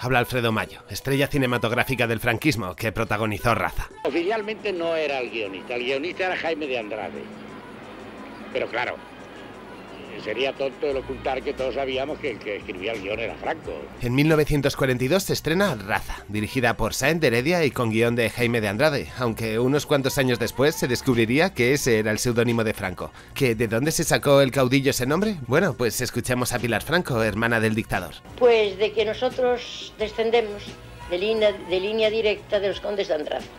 Habla Alfredo Mayo, estrella cinematográfica del franquismo que protagonizó Raza. Oficialmente no era el guionista, el guionista era Jaime de Andrade. Pero claro, sería tonto el ocultar que todos sabíamos que el que escribía el guion era Franco. En 1942 se estrena Raza, dirigida por de Heredia y con guion de Jaime de Andrade, aunque unos cuantos años después se descubriría que ese era el seudónimo de Franco. ¿Que ¿De dónde se sacó el caudillo ese nombre? Bueno, pues escuchemos a Pilar Franco, hermana del dictador. Pues de que nosotros descendemos de línea, directa de los condes.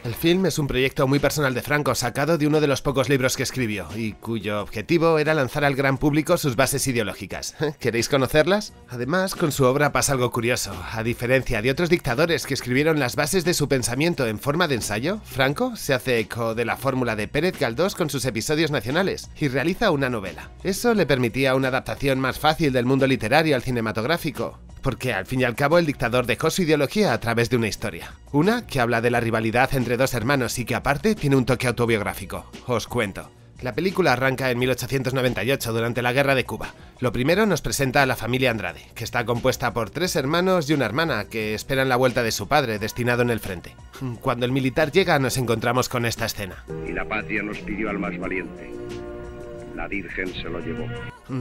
El film es un proyecto muy personal de Franco, sacado de uno de los pocos libros que escribió, y cuyo objetivo era lanzar al gran público sus bases ideológicas. ¿Queréis conocerlas? Además, con su obra pasa algo curioso. A diferencia de otros dictadores que escribieron las bases de su pensamiento en forma de ensayo, Franco se hace eco de la fórmula de Pérez Galdós con sus episodios nacionales y realiza una novela. Eso le permitía una adaptación más fácil del mundo literario al cinematográfico porque al fin y al cabo el dictador dejó su ideología a través de una historia. Una que habla de la rivalidad entre dos hermanos y que aparte tiene un toque autobiográfico. Os cuento. La película arranca en 1898 durante la Guerra de Cuba. Lo primero nos presenta a la familia Andrade, que está compuesta por tres hermanos y una hermana que esperan la vuelta de su padre destinado en el frente. Cuando el militar llega nos encontramos con esta escena. Y la patria nos pidió al más valiente. La Virgen se lo llevó.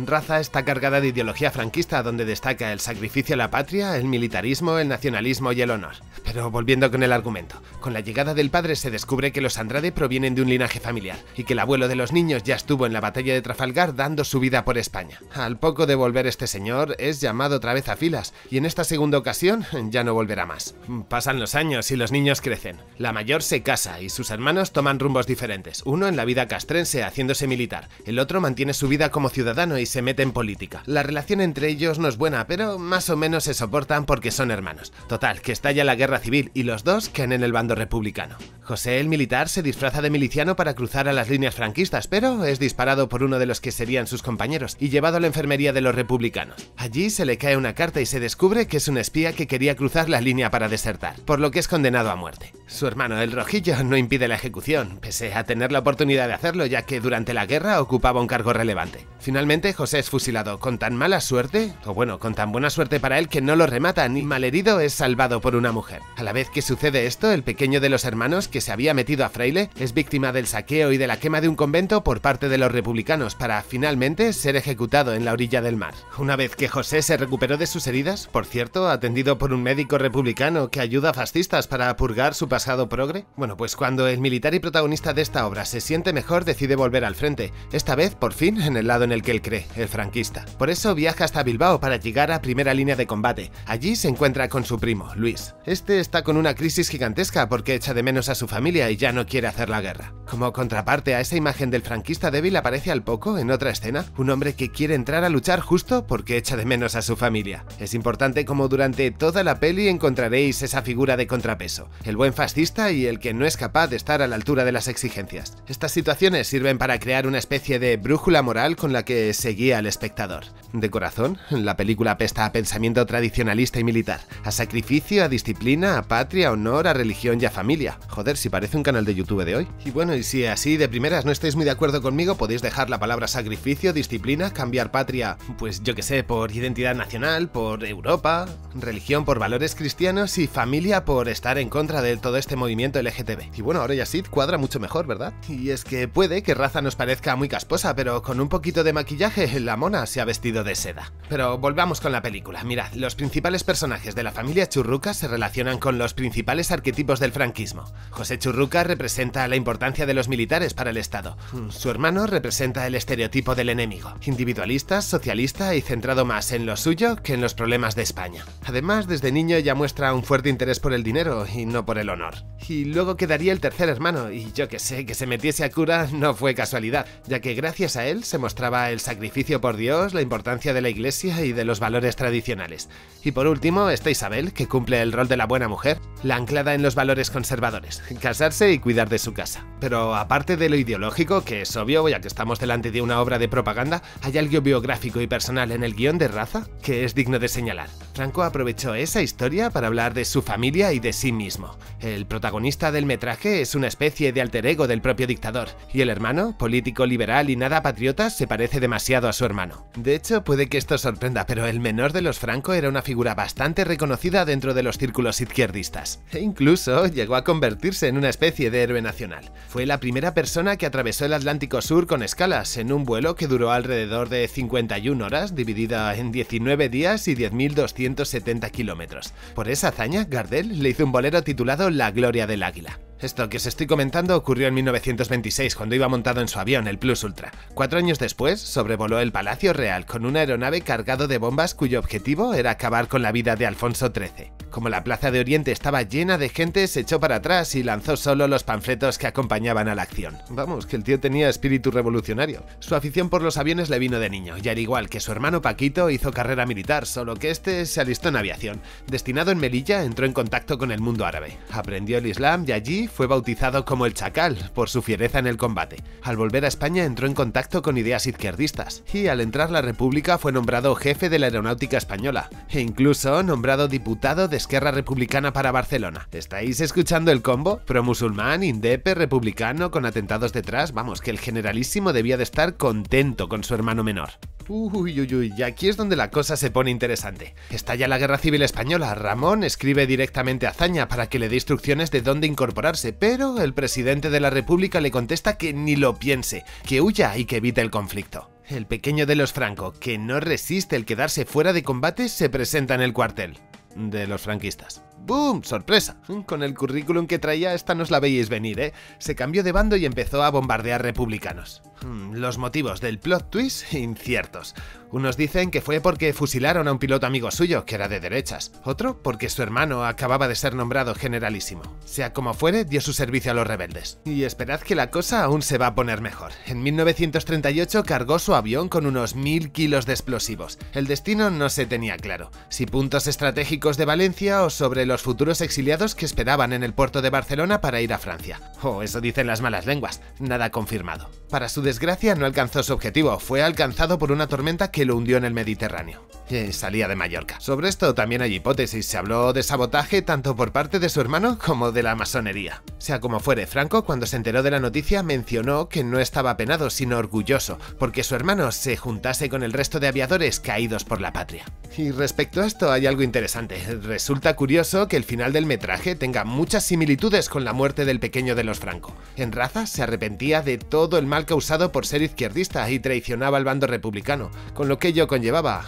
Raza está cargada de ideología franquista donde destaca el sacrificio a la patria, el militarismo, el nacionalismo y el honor. Pero volviendo con el argumento, con la llegada del padre se descubre que los Andrade provienen de un linaje familiar y que el abuelo de los niños ya estuvo en la batalla de Trafalgar dando su vida por España. Al poco de volver este señor es llamado otra vez a filas y en esta segunda ocasión ya no volverá más. Pasan los años y los niños crecen. La mayor se casa y sus hermanos toman rumbos diferentes. Uno en la vida castrense haciéndose militar, el otro mantiene su vida como ciudadano y se mete en política. La relación entre ellos no es buena, pero más o menos se soportan porque son hermanos. Total, que estalla la guerra civil y los dos caen en el bando republicano. José el militar se disfraza de miliciano para cruzar a las líneas franquistas, pero es disparado por uno de los que serían sus compañeros y llevado a la enfermería de los republicanos. Allí se le cae una carta y se descubre que es un espía que quería cruzar la línea para desertar, por lo que es condenado a muerte. Su hermano el rojillo no impide la ejecución, pese a tener la oportunidad de hacerlo ya que durante la guerra ocupaba un cargo relevante. Finalmente José es fusilado con tan mala suerte, o bueno, con tan buena suerte para él que no lo rematan y malherido es salvado por una mujer. A la vez que sucede esto, el pequeño de los hermanos que se había metido a Fraile es víctima del saqueo y de la quema de un convento por parte de los republicanos para finalmente ser ejecutado en la orilla del mar. Una vez que José se recuperó de sus heridas, por cierto, atendido por un médico republicano que ayuda a fascistas para purgar su pasado progre, bueno, pues cuando el militar y protagonista de esta obra se siente mejor decide volver al frente, esta vez por fin en el lado en el que él cree, el franquista. Por eso viaja hasta Bilbao para llegar a primera línea de combate. Allí se encuentra con su primo, Luis. Este está con una crisis gigantesca porque echa de menos a su familia y ya no quiere hacer la guerra. Como contraparte a esa imagen del franquista débil aparece al poco, en otra escena, un hombre que quiere entrar a luchar justo porque echa de menos a su familia. Es importante como durante toda la peli encontraréis esa figura de contrapeso, el buen fascista y el que no es capaz de estar a la altura de las exigencias. Estas situaciones sirven para crear una especie de brújula moral con la que seguía al espectador. De corazón, la película apesta a pensamiento tradicionalista y militar, a sacrificio, a disciplina, a patria, a honor, a religión y a familia. Joder, si parece un canal de YouTube de hoy. Y bueno, y si así de primeras no estáis muy de acuerdo conmigo, podéis dejar la palabra sacrificio, disciplina, cambiar patria, pues yo que sé, por identidad nacional, por Europa, religión por valores cristianos y familia por estar en contra de todo este movimiento LGTB. Y bueno, ahora ya sí cuadra mucho mejor, ¿verdad? Y es que puede que Raza nos parezca muy casposa, pero con un poquito de maquillaje, la mona se ha vestido de seda. Pero volvamos con la película. Mirad, los principales personajes de la familia Churruca se relacionan con los principales arquetipos del franquismo. José Churruca representa la importancia de los militares para el Estado. Su hermano representa el estereotipo del enemigo, individualista, socialista y centrado más en lo suyo que en los problemas de España. Además, desde niño ya muestra un fuerte interés por el dinero y no por el honor. Y luego quedaría el tercer hermano, y yo que sé, que se metiese a cura no fue casualidad, ya que gracias a él se mostraba el sacrificio por Dios, la importancia de la iglesia y de los valores tradicionales. Y por último está Isabel, que cumple el rol de la buena mujer, la anclada en los valores conservadores, casarse y cuidar de su casa. Pero aparte de lo ideológico, que es obvio ya que estamos delante de una obra de propaganda, hay algo biográfico y personal en el guion de Raza que es digno de señalar. Franco aprovechó esa historia para hablar de su familia y de sí mismo. El protagonista del metraje es una especie de alter ego del propio dictador, y el hermano, político liberal y nada patriota, se parece demasiado a su hermano. De hecho, puede que esto sorprenda, pero el menor de los Franco era una figura bastante reconocida dentro de los círculos izquierdistas, e incluso llegó a convertirse en una especie de héroe nacional. Fue la primera persona que atravesó el Atlántico Sur con escalas, en un vuelo que duró alrededor de 51 horas, dividida en 19 días y 10.270 kilómetros. Por esa hazaña, Gardel le hizo un bolero titulado La Gloria del Águila. Esto que os estoy comentando ocurrió en 1926 cuando iba montado en su avión, el Plus Ultra. Cuatro años después, sobrevoló el Palacio Real con una aeronave cargado de bombas cuyo objetivo era acabar con la vida de Alfonso XIII. Como la Plaza de Oriente estaba llena de gente, se echó para atrás y lanzó solo los panfletos que acompañaban a la acción. Vamos, que el tío tenía espíritu revolucionario. Su afición por los aviones le vino de niño, y al igual que su hermano Paquito hizo carrera militar, solo que este se alistó en aviación. Destinado en Melilla, entró en contacto con el mundo árabe. Aprendió el Islam y allí fue bautizado como el Chacal por su fiereza en el combate. Al volver a España entró en contacto con ideas izquierdistas y al entrar la República fue nombrado jefe de la Aeronáutica Española e incluso nombrado diputado de Esquerra Republicana para Barcelona. ¿Estáis escuchando el combo? Pro-musulmán, indepe, republicano, con atentados detrás. Vamos, que el generalísimo debía de estar contento con su hermano menor. Uy, uy, uy, y aquí es donde la cosa se pone interesante. Estalla la Guerra Civil Española, Ramón escribe directamente a Zaña para que le dé instrucciones de dónde incorporarse, pero el presidente de la República le contesta que ni lo piense, que huya y que evite el conflicto. El pequeño de los Franco, que no resiste el quedarse fuera de combate, se presenta en el cuartel de los franquistas. ¡Boom! ¡Sorpresa! Con el currículum que traía, esta no os la veíais venir, ¿eh? Se cambió de bando y empezó a bombardear republicanos. Hmm, los motivos del plot twist inciertos. Unos dicen que fue porque fusilaron a un piloto amigo suyo, que era de derechas. Otro porque su hermano acababa de ser nombrado generalísimo. Sea como fuere, dio su servicio a los rebeldes. Y esperad que la cosa aún se va a poner mejor. En 1938 cargó su avión con unos mil kilos de explosivos. El destino no se tenía claro. Si puntos estratégicos de Valencia o sobre los futuros exiliados que esperaban en el puerto de Barcelona para ir a Francia. O oh, eso dicen las malas lenguas. Nada confirmado. Para su desgracia no alcanzó su objetivo. Fue alcanzado por una tormenta que lo hundió en el Mediterráneo. Salía de Mallorca. Sobre esto también hay hipótesis. Se habló de sabotaje tanto por parte de su hermano como de la masonería. Sea como fuere, Franco, cuando se enteró de la noticia, mencionó que no estaba penado, sino orgulloso, porque su hermano se juntase con el resto de aviadores caídos por la patria. Y respecto a esto hay algo interesante. Resulta curioso que el final del metraje tenga muchas similitudes con la muerte del pequeño de los Franco. En raza se arrepentía de todo el mal causado por ser izquierdista y traicionaba al bando republicano, con lo que ello conllevaba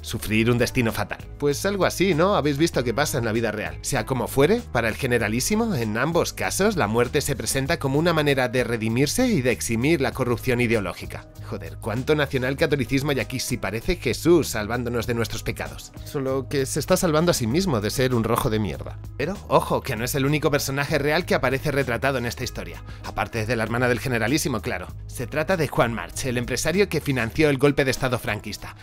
sufrir un destino fatal. Pues algo así, ¿no? Habéis visto qué pasa en la vida real. Sea como fuere, para el generalísimo, en ambos casos la muerte se presenta como una manera de redimirse y de eximir la corrupción ideológica. Joder, cuánto nacional-catolicismo hay aquí si parece Jesús salvándonos de nuestros pecados. Solo que se está salvando a sí mismo de ser un rojo de mierda. Pero, ojo, que no es el único personaje real que aparece retratado en esta historia. Aparte de la hermana del generalísimo, claro. Se trata de Juan March, el empresario que financió el golpe de estado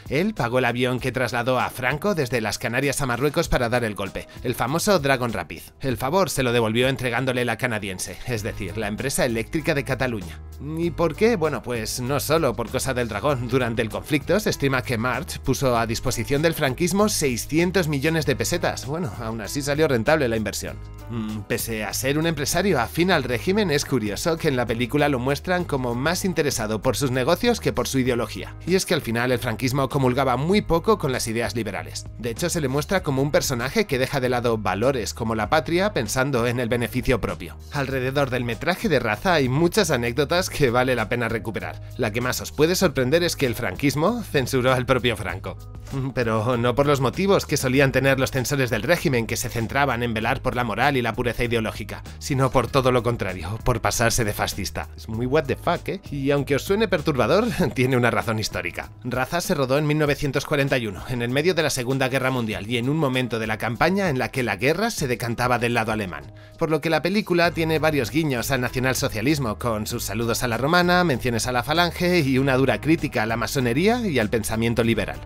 Él pagó el avión que trasladó a Franco desde las Canarias a Marruecos para dar el golpe, el famoso Dragon Rapid. El favor se lo devolvió entregándole la canadiense, es decir, la empresa eléctrica de Cataluña. ¿Y por qué? Bueno, pues no solo por cosa del dragón. Durante el conflicto se estima que March puso a disposición del franquismo 600 millones de pesetas. Bueno, aún así salió rentable la inversión. Mm, pese a ser un empresario afín al régimen, es curioso que en la película lo muestran como más interesado por sus negocios que por su ideología. Y es que al final el franquismo comulgaba muy poco con las ideas liberales. De hecho, se le muestra como un personaje que deja de lado valores como la patria pensando en el beneficio propio. Alrededor del metraje de raza hay muchas anécdotas que vale la pena recuperar. La que más os puede sorprender es que el franquismo censuró al propio Franco. Mm, pero no por los motivos que solían tener los censores del régimen que se centraban en velar por la moral y la pureza ideológica, sino por todo lo contrario, por pasarse de fascista. Es muy what the fuck, ¿eh? Y aunque os suene perturbador, tiene una razón histórica. Raza se rodó en 1941, en el medio de la Segunda Guerra Mundial y en un momento de la campaña en la que la guerra se decantaba del lado alemán. Por lo que la película tiene varios guiños al nacionalsocialismo, con sus saludos a la romana, menciones a la falange y una dura crítica a la masonería y al pensamiento liberal.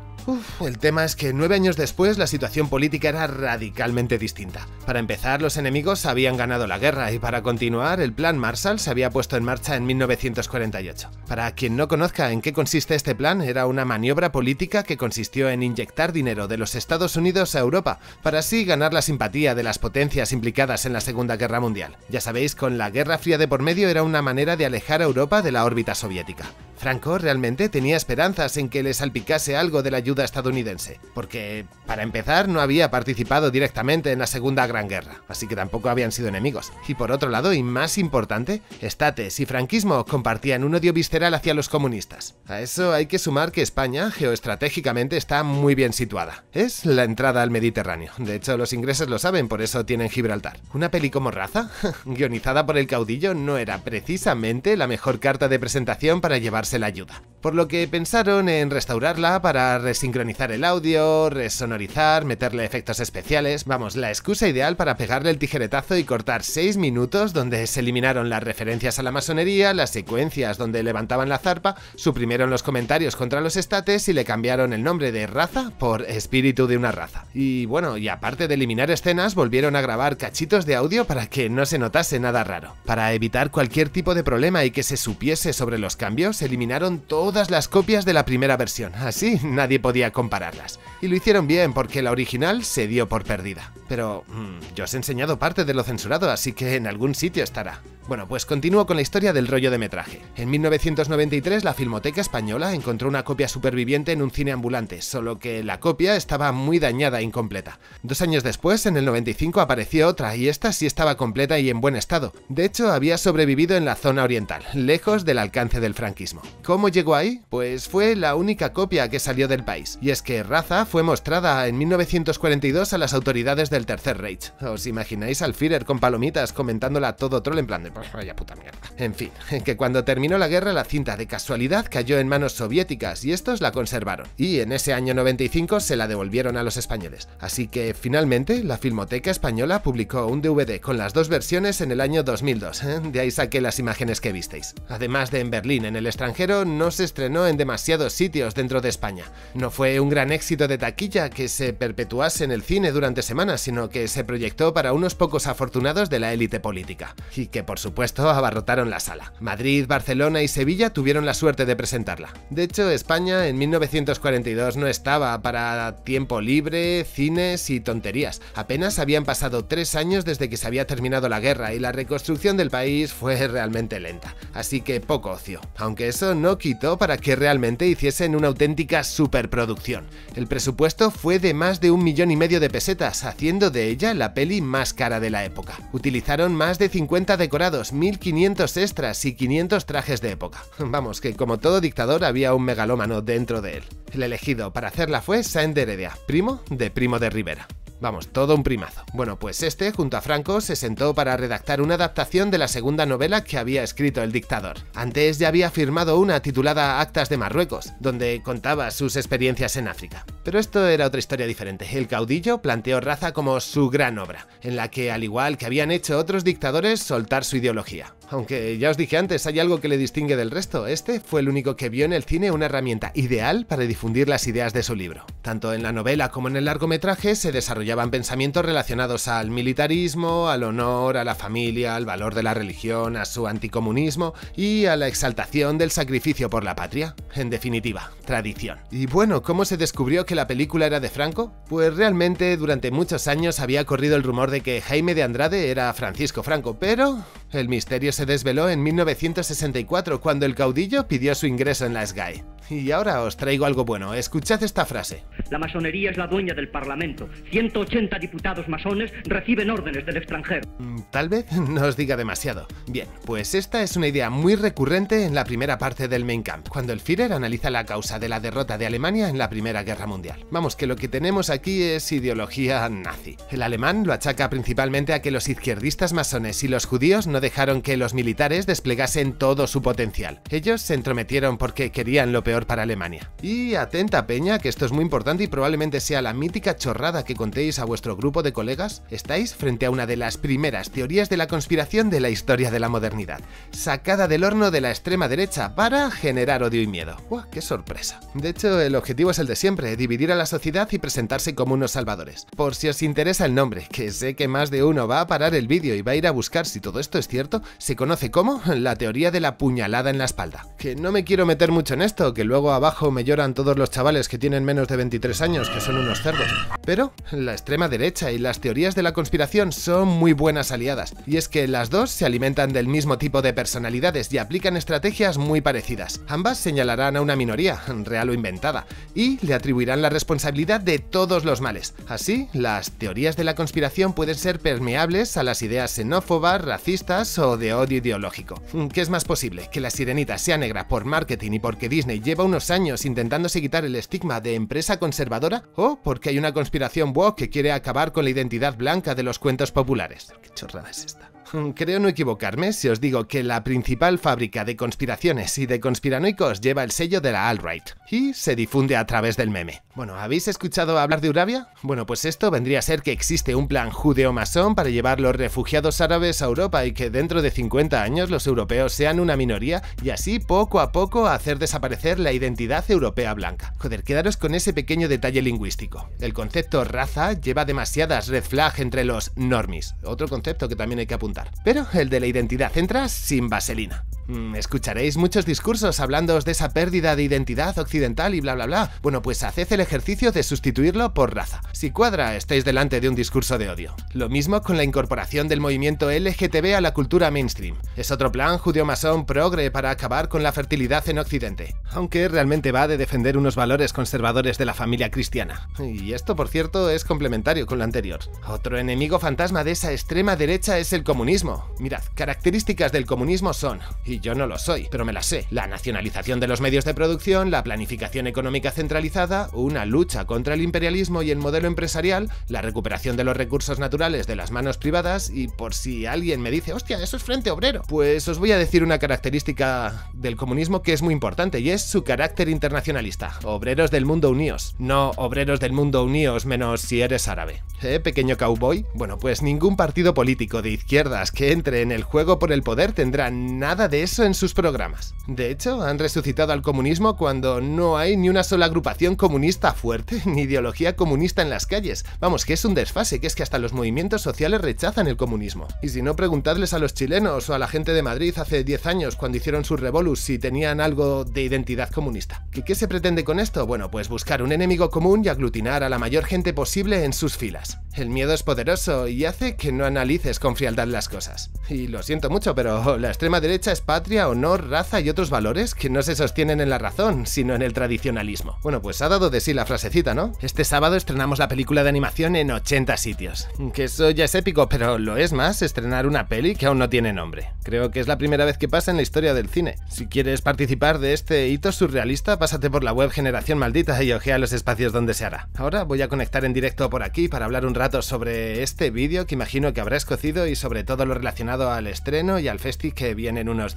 El tema es que nueve años después la situación política era radicalmente distinta. Para empezar, los enemigos habían ganado la guerra y para continuar, el plan Marshall se había puesto en marcha en 1948. Para quien no conozca en qué consiste este plan, era una maniobra política que consistió en inyectar dinero de los Estados Unidos a Europa, para así ganar la simpatía de las potencias implicadas en la Segunda Guerra Mundial. Ya sabéis, con la Guerra Fría de por medio era una manera de alejar a Europa de la órbita soviética. Franco realmente tenía esperanzas en que le salpicase algo de la ayuda estadounidense, porque, para empezar, no había participado directamente en la Segunda Gran Guerra, así que tampoco habían sido enemigos. Y por otro lado, y más importante, estates y franquismo compartían un odio visceral hacia los comunistas. A eso hay que sumar que España, geoestratégicamente, está muy bien situada. Es la entrada al Mediterráneo. De hecho, los ingleses lo saben, por eso tienen Gibraltar. Una peli como Raza, guionizada por el caudillo, no era precisamente la mejor carta de presentación para llevarse la ayuda. Por lo que pensaron en restaurarla para resincronizar el audio, resonorizar, meterle efectos especiales, vamos, la excusa ideal para pegarle el tijeretazo y cortar 6 minutos donde se eliminaron las referencias a la masonería, las secuencias donde levantaban la zarpa, suprimieron los comentarios contra los estates y le cambiaron el nombre de raza por espíritu de una raza. Y bueno, y aparte de eliminar escenas, volvieron a grabar cachitos de audio para que no se notase nada raro. Para evitar cualquier tipo de problema y que se supiese sobre los cambios, eliminaron todas las copias de la primera versión, así nadie podía compararlas. Y lo hicieron bien porque la original se dio por perdida. Pero mmm, yo os he enseñado parte de lo censurado, así que en algún sitio estará. Bueno, pues continúo con la historia del rollo de metraje. En 1993 la Filmoteca Española encontró una copia superviviente en un cine ambulante, solo que la copia estaba muy dañada e incompleta. Dos años después, en el 95, apareció otra y esta sí estaba completa y en buen estado. De hecho, había sobrevivido en la zona oriental, lejos del alcance del franquismo. ¿Cómo llegó Pues fue la única copia que salió del país. Y es que Raza fue mostrada en 1942 a las autoridades del Tercer Reich. ¿Os imagináis al Führer con palomitas comentándola todo troll en plan de pues vaya puta mierda. En fin, que cuando terminó la guerra la cinta de casualidad cayó en manos soviéticas y estos la conservaron. Y en ese año 95 se la devolvieron a los españoles. Así que finalmente la Filmoteca Española publicó un DVD con las dos versiones en el año 2002. ¿eh? De ahí saqué las imágenes que visteis. Además de en Berlín, en el extranjero no se estrenó en demasiados sitios dentro de España. No fue un gran éxito de taquilla que se perpetuase en el cine durante semanas, sino que se proyectó para unos pocos afortunados de la élite política. Y que por supuesto abarrotaron la sala. Madrid, Barcelona y Sevilla tuvieron la suerte de presentarla. De hecho, España en 1942 no estaba para tiempo libre, cines y tonterías. Apenas habían pasado tres años desde que se había terminado la guerra y la reconstrucción del país fue realmente lenta. Así que poco ocio. Aunque eso no quitó para que realmente hiciesen una auténtica superproducción. El presupuesto fue de más de un millón y medio de pesetas, haciendo de ella la peli más cara de la época. Utilizaron más de 50 decorados, 1500 extras y 500 trajes de época. Vamos, que como todo dictador había un megalómano dentro de él. El elegido para hacerla fue Saint Heredia, primo de Primo de Rivera. Vamos, todo un primazo. Bueno, pues este, junto a Franco, se sentó para redactar una adaptación de la segunda novela que había escrito el dictador. Antes ya había firmado una titulada Actas de Marruecos, donde contaba sus experiencias en África. Pero esto era otra historia diferente. El caudillo planteó Raza como su gran obra, en la que, al igual que habían hecho otros dictadores, soltar su ideología. Aunque ya os dije antes, hay algo que le distingue del resto. Este fue el único que vio en el cine una herramienta ideal para difundir las ideas de su libro. Tanto en la novela como en el largometraje se desarrollaban pensamientos relacionados al militarismo, al honor, a la familia, al valor de la religión, a su anticomunismo y a la exaltación del sacrificio por la patria. En definitiva, tradición. Y bueno, ¿cómo se descubrió que la película era de Franco? Pues realmente durante muchos años había corrido el rumor de que Jaime de Andrade era Francisco Franco, pero el misterio se desveló en 1964 cuando el caudillo pidió su ingreso en la SGAE. Y ahora os traigo algo bueno, escuchad esta frase. La masonería es la dueña del Parlamento. 180 diputados masones reciben órdenes del extranjero. Mm, Tal vez no os diga demasiado. Bien, pues esta es una idea muy recurrente en la primera parte del Main Camp, cuando el Führer analiza la causa de la derrota de Alemania en la Primera Guerra Mundial. Vamos, que lo que tenemos aquí es ideología nazi. El alemán lo achaca principalmente a que los izquierdistas masones y los judíos no dejaron que los militares desplegasen todo su potencial. Ellos se entrometieron porque querían lo peor para Alemania. Y atenta peña, que esto es muy importante y probablemente sea la mítica chorrada que contéis a vuestro grupo de colegas, estáis frente a una de las primeras teorías de la conspiración de la historia de la modernidad, sacada del horno de la extrema derecha para generar odio y miedo. ¡Uah, qué sorpresa! De hecho, el objetivo es el de siempre, dividir a la sociedad y presentarse como unos salvadores. Por si os interesa el nombre, que sé que más de uno va a parar el vídeo y va a ir a buscar si todo esto es cierto, se conoce como la teoría de la puñalada en la espalda. Que no me quiero meter mucho en esto, que luego abajo me lloran todos los chavales que tienen menos de 23 años, que son unos cerdos. Pero la extrema derecha y las teorías de la conspiración son muy buenas aliadas, y es que las dos se alimentan del mismo tipo de personalidades y aplican estrategias muy parecidas. Ambas señalarán a una minoría, real o inventada, y le atribuirán la responsabilidad de todos los males. Así, las teorías de la conspiración pueden ser permeables a las ideas xenófobas, racistas o de odio ideológico. ¿Qué es más posible? ¿Que la sirenita sea negra por marketing y porque Disney lleva unos años intentándose quitar el estigma de empresa conservadora? ¿O porque hay una conspiración woke que quiere acabar con la identidad blanca de los cuentos populares? ¿Qué chorrada es esta? Creo no equivocarme si os digo que la principal fábrica de conspiraciones y de conspiranoicos lleva el sello de la alt-right y se difunde a través del meme. Bueno, ¿habéis escuchado hablar de Urabia? Bueno, pues esto vendría a ser que existe un plan judeo-masón para llevar los refugiados árabes a Europa y que dentro de 50 años los europeos sean una minoría y así poco a poco hacer desaparecer la identidad europea blanca. Joder, quedaros con ese pequeño detalle lingüístico. El concepto raza lleva demasiadas red flag entre los normies, otro concepto que también hay que apuntar. Pero el de la identidad entra sin vaselina. Mm, escucharéis muchos discursos hablando de esa pérdida de identidad occidental y bla bla bla. Bueno, pues haced el ejercicio de sustituirlo por raza. Si cuadra, estáis delante de un discurso de odio. Lo mismo con la incorporación del movimiento LGTB a la cultura mainstream. Es otro plan judío-masón progre para acabar con la fertilidad en Occidente. Aunque realmente va de defender unos valores conservadores de la familia cristiana. Y esto, por cierto, es complementario con lo anterior. Otro enemigo fantasma de esa extrema derecha es el comunismo. Mirad, características del comunismo son, y yo no lo soy, pero me las sé. La nacionalización de los medios de producción, la planificación económica centralizada, una lucha contra el imperialismo y el modelo empresarial, la recuperación de los recursos naturales de las manos privadas y por si alguien me dice, hostia, eso es frente obrero, pues os voy a decir una característica del comunismo que es muy importante y es su carácter internacionalista. Obreros del mundo unidos, no obreros del mundo unidos menos si eres árabe. ¿Eh, pequeño cowboy? Bueno, pues ningún partido político de izquierdas que entre en el juego por el poder tendrá nada de eso en sus programas. De hecho, han resucitado al comunismo cuando no hay ni una sola agrupación comunista fuerte, ni ideología comunista en las calles. Vamos, que es un desfase, que es que hasta los movimientos sociales rechazan el comunismo. Y si no, preguntadles a los chilenos o a la gente de Madrid hace 10 años cuando hicieron sus revolus si tenían algo de identidad comunista. ¿Qué, ¿Qué se pretende con esto? Bueno, pues buscar un enemigo común y aglutinar a la mayor gente posible en sus filas. El miedo es poderoso y hace que no analices con frialdad las cosas. Y lo siento mucho, pero la extrema derecha es patria, honor, raza y otros valores que no se sostienen en la razón, sino en el tradicionalismo. Bueno, pues ha dado de sí la frasecita, ¿no? Este sábado estrenamos la película de animación en 80 sitios. Que eso ya es épico, pero lo es más estrenar una peli que aún no tiene nombre. Creo que es la primera vez que pasa en la historia del cine. Si quieres participar de este hito surrealista, pásate por la web Generación Maldita y ojea los espacios donde se hará. Ahora voy a conectar en directo por aquí para hablar un rato sobre este vídeo que imagino que habrá escocido y sobre todo lo relacionado al estreno y al festi que viene en unos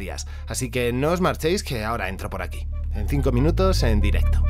Así que no os marchéis que ahora entro por aquí. En 5 minutos en directo.